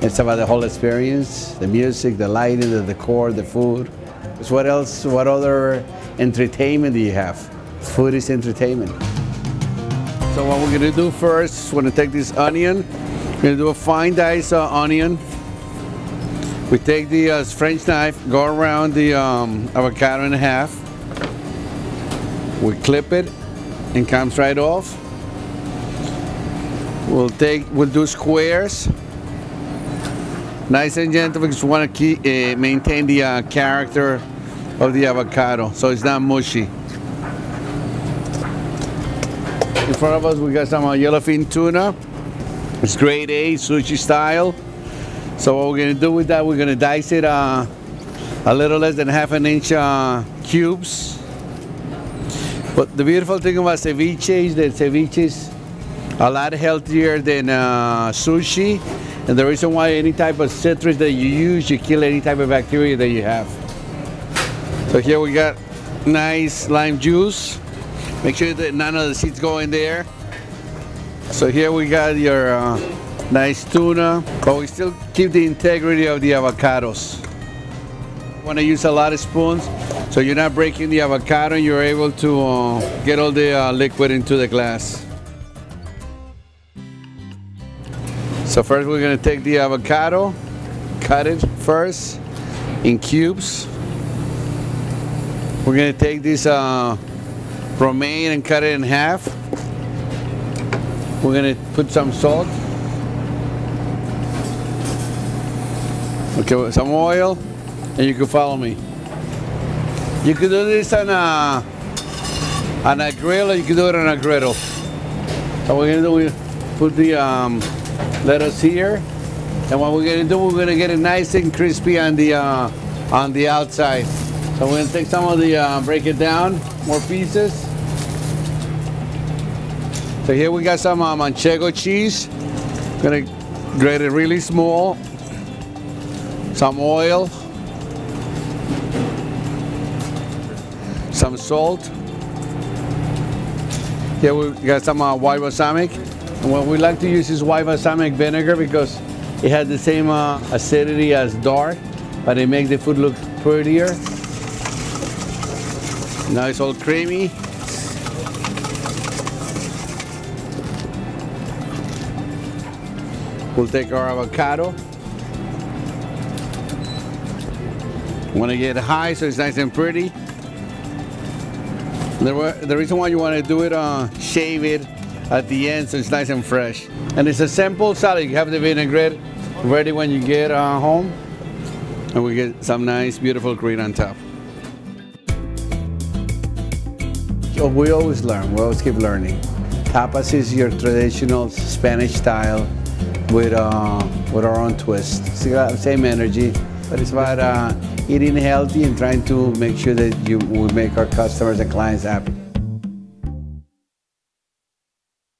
It's about the whole experience, the music, the lighting, the decor, the food. So what else, what other entertainment do you have? Food is entertainment. So what we're gonna do first, we're gonna take this onion, we're gonna do a fine dice uh, onion. We take the uh, French knife, go around the um, avocado in half. We clip it and comes right off. We'll take, we'll do squares. Nice and gentle because we want to keep, uh, maintain the uh, character of the avocado so it's not mushy. In front of us we got some uh, yellowfin tuna. It's grade A, sushi style. So what we're gonna do with that, we're gonna dice it uh, a little less than half an inch uh, cubes. But the beautiful thing about ceviche is that ceviche is a lot healthier than uh, sushi and the reason why any type of citrus that you use, you kill any type of bacteria that you have. So here we got nice lime juice. Make sure that none of the seeds go in there. So here we got your uh, nice tuna, but we still keep the integrity of the avocados. Want to use a lot of spoons, so you're not breaking the avocado, and you're able to uh, get all the uh, liquid into the glass. So first we're gonna take the avocado, cut it first in cubes. We're gonna take this uh, romaine and cut it in half. We're gonna put some salt. Okay, some oil, and you can follow me. You can do this on a on a grill, or you can do it on a griddle. So we're gonna do we put the um, lettuce here. And what we're gonna do, we're gonna get it nice and crispy on the uh, on the outside. So we're gonna take some of the, uh, break it down, more pieces. So here we got some uh, manchego cheese. Gonna grate it really small. Some oil. Some salt. Here we got some uh, white balsamic. What we like to use is white balsamic vinegar because it has the same uh, acidity as dark, but it makes the food look prettier. Now it's all creamy. We'll take our avocado. Want to get high so it's nice and pretty. The, the reason why you want to do it, uh, shave it at the end so it's nice and fresh. And it's a simple salad. You have the vinaigrette ready when you get uh, home. And we get some nice, beautiful green on top. We always learn, we always keep learning. Tapas is your traditional Spanish style with, uh, with our own twist. It's the same energy, but it's about uh, eating healthy and trying to make sure that you, we make our customers and clients happy.